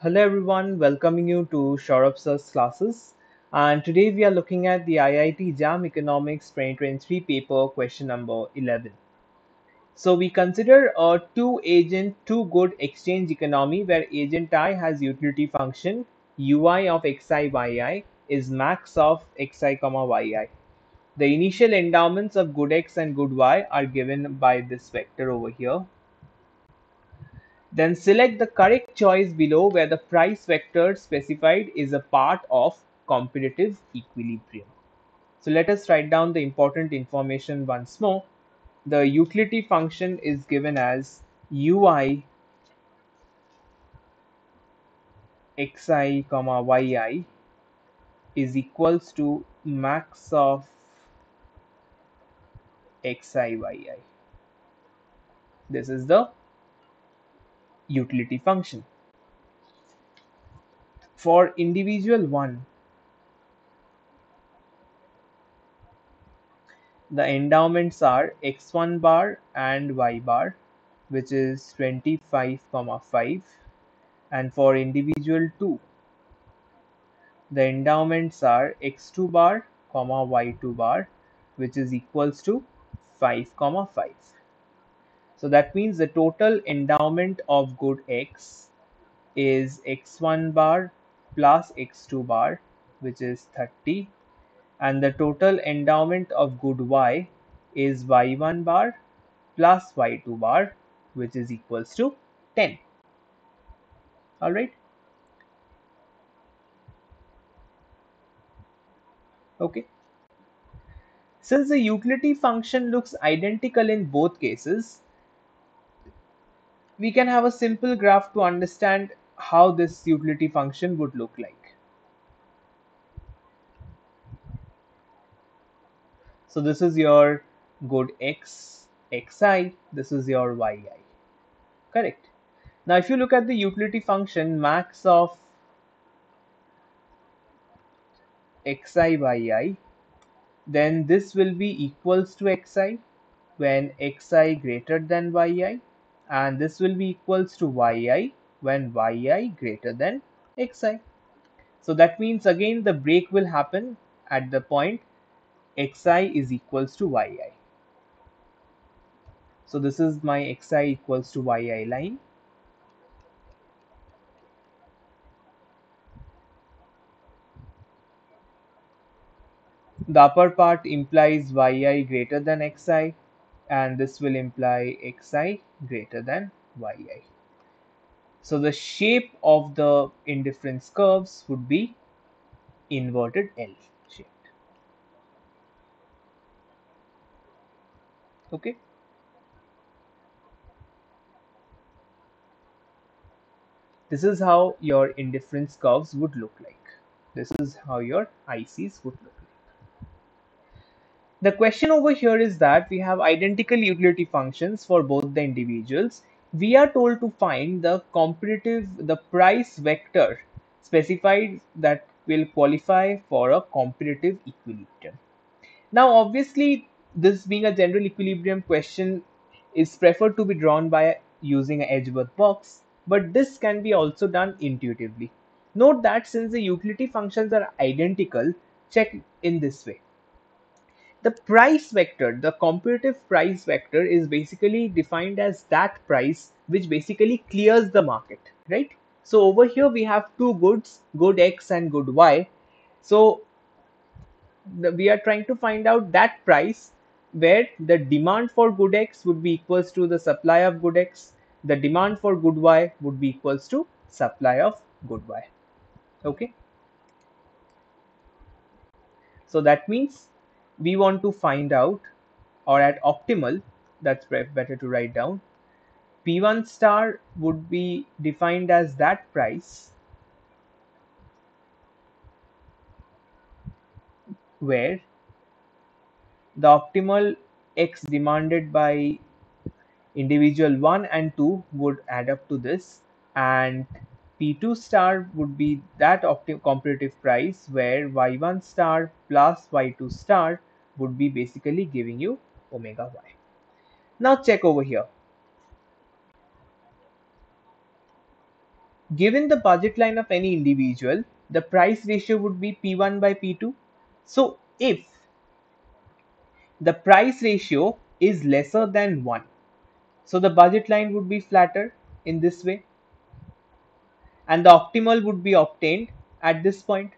Hello everyone, welcoming you to Sourav Sir's classes. And today we are looking at the IIT JAM Economics 2023 paper question number 11. So we consider a two agent, two good exchange economy where agent I has utility function ui of xi yi is max of xi comma yi. The initial endowments of good x and good y are given by this vector over here then select the correct choice below where the price vector specified is a part of competitive equilibrium. So let us write down the important information once more. The utility function is given as ui xi comma yi is equals to max of xi yi. This is the utility function. For individual 1, the endowments are x1 bar and y bar which is 25 comma 5 and for individual 2 the endowments are x2 bar comma y2 bar which is equals to 5 comma 5 so that means the total endowment of good X is X1 bar plus X2 bar which is 30 and the total endowment of good Y is Y1 bar plus Y2 bar which is equals to 10. Alright. Okay. Since the utility function looks identical in both cases, we can have a simple graph to understand how this utility function would look like. So this is your good x, xi, this is your yi, correct. Now if you look at the utility function max of xi yi, then this will be equals to xi when xi greater than yi and this will be equals to yi when yi greater than xi. So that means again the break will happen at the point xi is equals to yi. So this is my xi equals to yi line. The upper part implies yi greater than xi and this will imply xi greater than yi. So the shape of the indifference curves would be inverted L shaped. Okay. This is how your indifference curves would look like. This is how your ICs would look the question over here is that we have identical utility functions for both the individuals. We are told to find the competitive, the price vector specified that will qualify for a competitive equilibrium. Now, obviously, this being a general equilibrium question is preferred to be drawn by using an Edgeworth box, but this can be also done intuitively. Note that since the utility functions are identical, check in this way the price vector, the competitive price vector is basically defined as that price which basically clears the market, right? So over here we have two goods, good X and good Y. So the, we are trying to find out that price where the demand for good X would be equals to the supply of good X, the demand for good Y would be equals to supply of good Y. Okay. So that means we want to find out or at optimal that's better to write down p1 star would be defined as that price where the optimal x demanded by individual 1 and 2 would add up to this and P2 star would be that optimal competitive price where Y1 star plus Y2 star would be basically giving you omega y. Now check over here. given the budget line of any individual, the price ratio would be P1 by P2. So if the price ratio is lesser than 1, so the budget line would be flatter in this way and the optimal would be obtained at this point.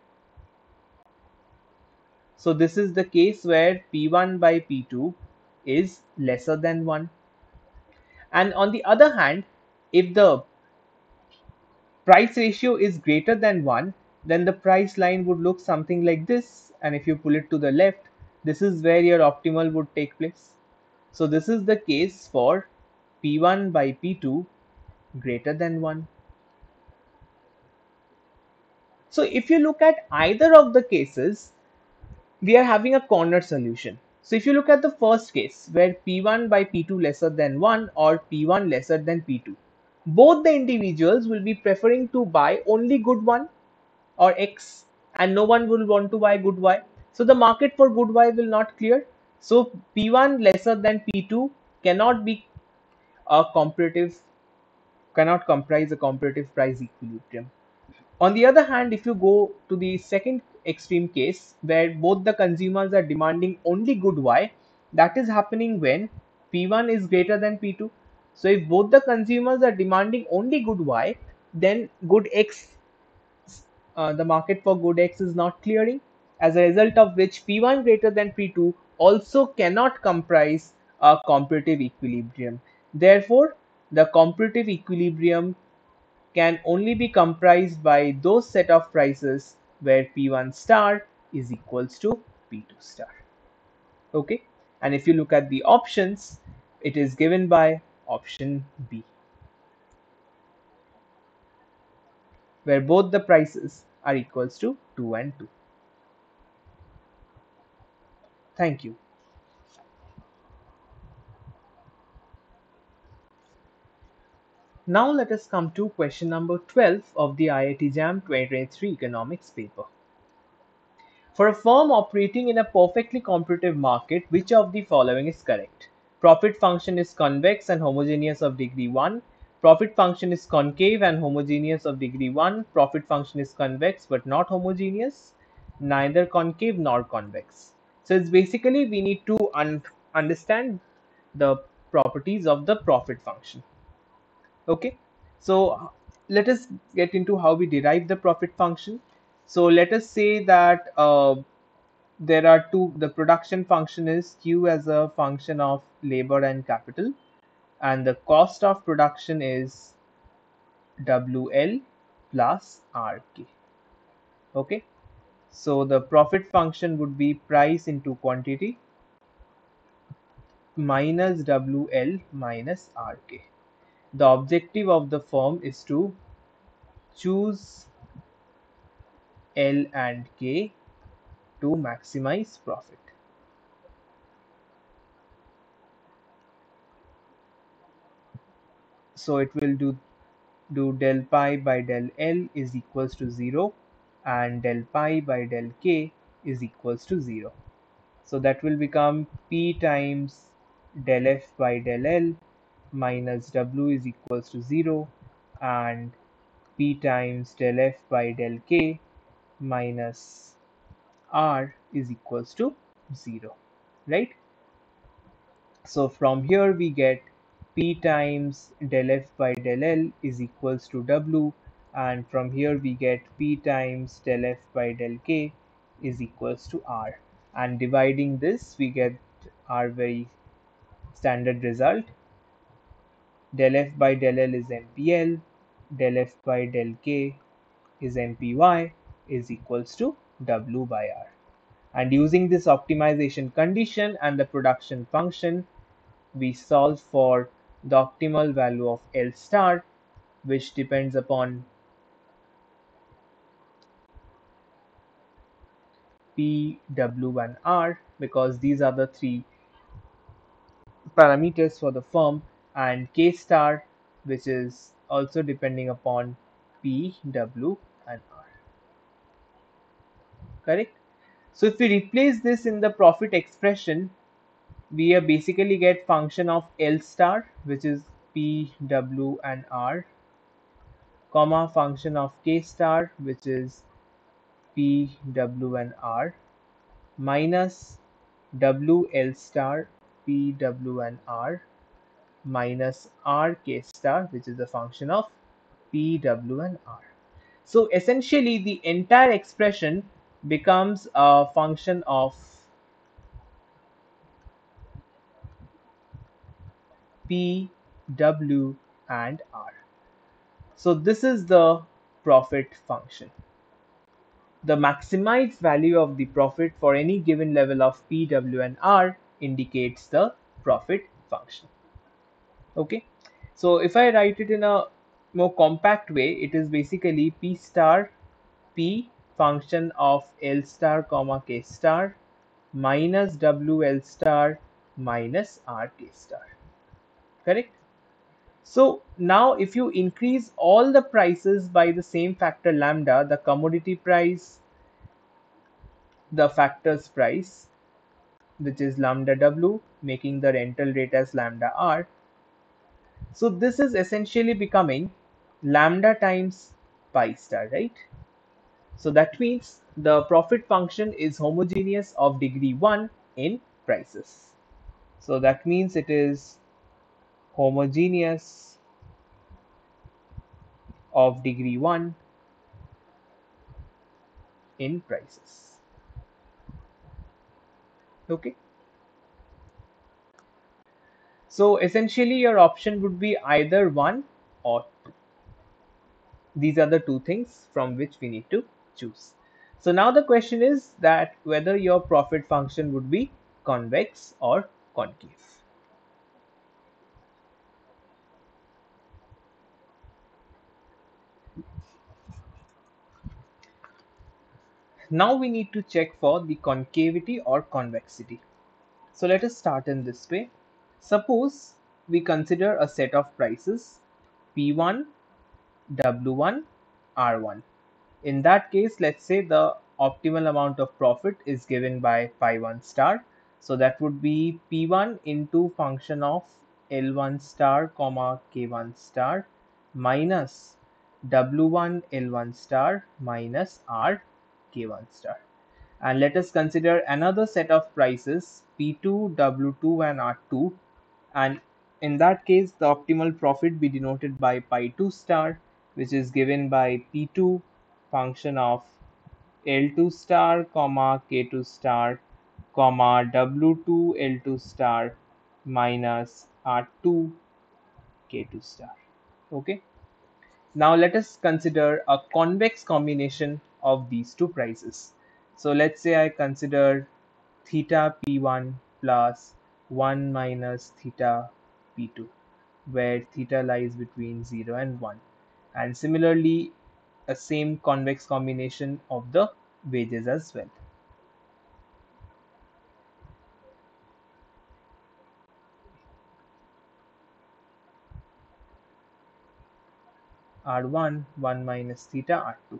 So this is the case where P1 by P2 is lesser than 1. And on the other hand, if the price ratio is greater than 1, then the price line would look something like this. And if you pull it to the left, this is where your optimal would take place. So this is the case for P1 by P2 greater than 1. So if you look at either of the cases, we are having a corner solution. So if you look at the first case where P1 by P2 lesser than 1 or P1 lesser than P2, both the individuals will be preferring to buy only good 1 or X and no one will want to buy good Y. So the market for good Y will not clear. So P1 lesser than P2 cannot be a comparative, cannot comprise a comparative price equilibrium. On the other hand, if you go to the second extreme case where both the consumers are demanding only good Y, that is happening when P1 is greater than P2. So if both the consumers are demanding only good Y, then good X, uh, the market for good X is not clearing, as a result of which P1 greater than P2 also cannot comprise a competitive equilibrium. Therefore, the competitive equilibrium can only be comprised by those set of prices where P1 star is equals to P2 star. Okay, and if you look at the options, it is given by option B, where both the prices are equals to 2 and 2. Thank you. Now let us come to question number 12 of the IIT JAM 2023 economics paper. For a firm operating in a perfectly competitive market, which of the following is correct? Profit function is convex and homogeneous of degree 1. Profit function is concave and homogeneous of degree 1. Profit function is convex but not homogeneous. Neither concave nor convex. So it's basically we need to un understand the properties of the profit function okay. So let us get into how we derive the profit function. So let us say that uh, there are two the production function is q as a function of labor and capital and the cost of production is wl plus rk okay. So the profit function would be price into quantity minus wl minus rk the objective of the firm is to choose L and K to maximize profit. So it will do do del pi by del L is equals to 0 and del pi by del K is equals to 0. So that will become P times del F by del L minus w is equals to 0 and p times del f by del k minus r is equals to 0 right? So from here we get p times del f by del l is equals to w and from here we get p times del f by del k is equals to r. And dividing this we get our very standard result del f by del l is mpl del f by del k is mpy is equals to w by r. And using this optimization condition and the production function we solve for the optimal value of L star which depends upon P, W and R because these are the three parameters for the firm and K star which is also depending upon P, W and R. Correct? So if we replace this in the profit expression, we are basically get function of L star which is P, W and R comma function of k star which is p, w and r minus w l star p, w and r minus r k star which is a function of p, w and r. So essentially the entire expression becomes a function of P, W and R. So this is the profit function. The maximized value of the profit for any given level of P, W and R indicates the profit function. Okay, so if I write it in a more compact way, it is basically P star P function of L star comma K star minus WL star minus RK star. Correct? So now if you increase all the prices by the same factor lambda the commodity price the factors price which is lambda w making the rental rate as lambda r so this is essentially becoming lambda times pi star right so that means the profit function is homogeneous of degree 1 in prices so that means it is homogeneous of degree 1 in prices. Okay. So essentially your option would be either 1 or 2. These are the two things from which we need to choose. So now the question is that whether your profit function would be convex or concave. Now we need to check for the concavity or convexity. So let us start in this way. Suppose we consider a set of prices P1, W1, R1. In that case, let's say the optimal amount of profit is given by pi 1 star. So that would be P1 into function of L1 star comma K1 star minus W1 L1 star minus R k1 star. And let us consider another set of prices P2, W2 and R2 and in that case the optimal profit be denoted by pi 2 star which is given by P2 function of L2 star comma K2 star comma W2 L2 star minus R2 K2 star okay now let us consider a convex combination of these two prices. So let's say I consider theta p1 plus 1 minus theta p2 where theta lies between 0 and 1 and similarly a same convex combination of the wages as well. R1 1 minus theta R2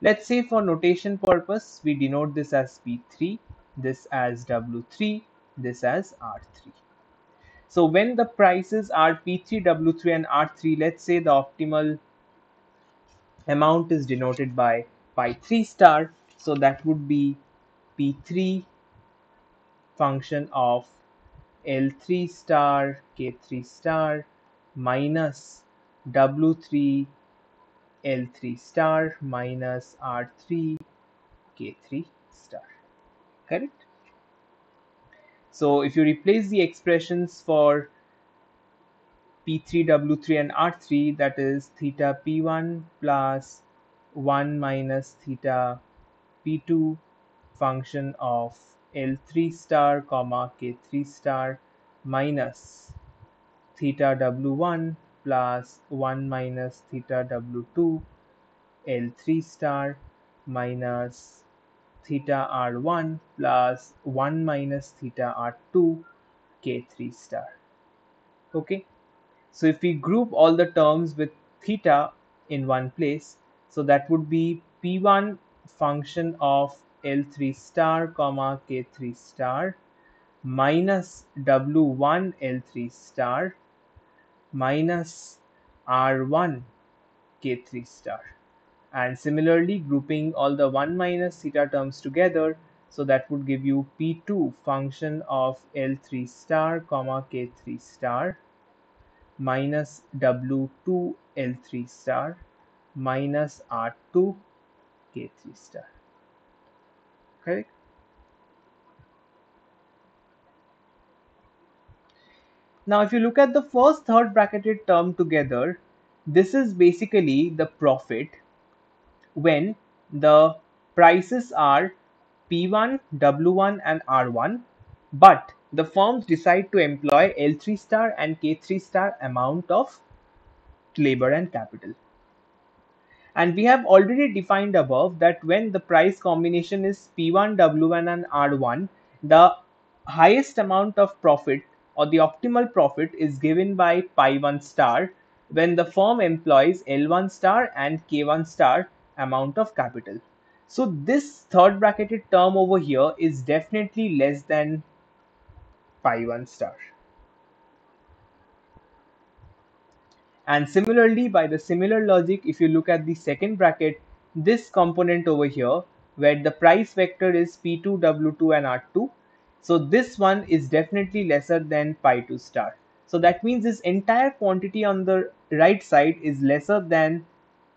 Let's say for notation purpose, we denote this as P3, this as W3, this as R3. So when the prices are P3, W3 and R3, let's say the optimal amount is denoted by pi 3 star. So that would be P3 function of L3 star K3 star minus W3 L3 star minus R3 K3 star. Correct? So if you replace the expressions for P3, W3 and R3 that is theta P1 plus 1 minus theta P2 function of L3 star comma K3 star minus theta W1 plus 1 minus theta w2 L3 star minus theta r1 plus 1 minus theta r2 k3 star. Okay, so if we group all the terms with theta in one place, so that would be p1 function of L3 star comma k3 star minus w1 L3 star minus R1 K3 star. And similarly, grouping all the 1 minus theta terms together, so that would give you P2 function of L3 star comma K3 star minus W2 L3 star minus R2 K3 star. Correct? Now, if you look at the first third bracketed term together, this is basically the profit when the prices are P1, W1 and R1, but the firms decide to employ L3 star and K3 star amount of labor and capital. And we have already defined above that when the price combination is P1, W1 and R1, the highest amount of profit or the optimal profit is given by pi 1 star when the firm employs L1 star and K1 star amount of capital. So this third bracketed term over here is definitely less than pi 1 star. And similarly, by the similar logic, if you look at the second bracket, this component over here, where the price vector is P2, W2 and R2, so this one is definitely lesser than pi 2 star. So that means this entire quantity on the right side is lesser than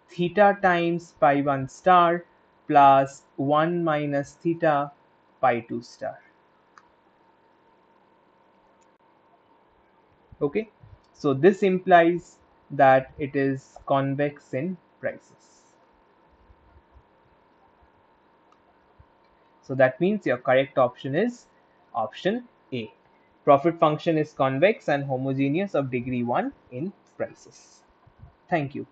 theta times pi 1 star plus 1 minus theta pi 2 star. Okay, so this implies that it is convex in prices. So that means your correct option is Option A. Profit function is convex and homogeneous of degree 1 in prices. Thank you.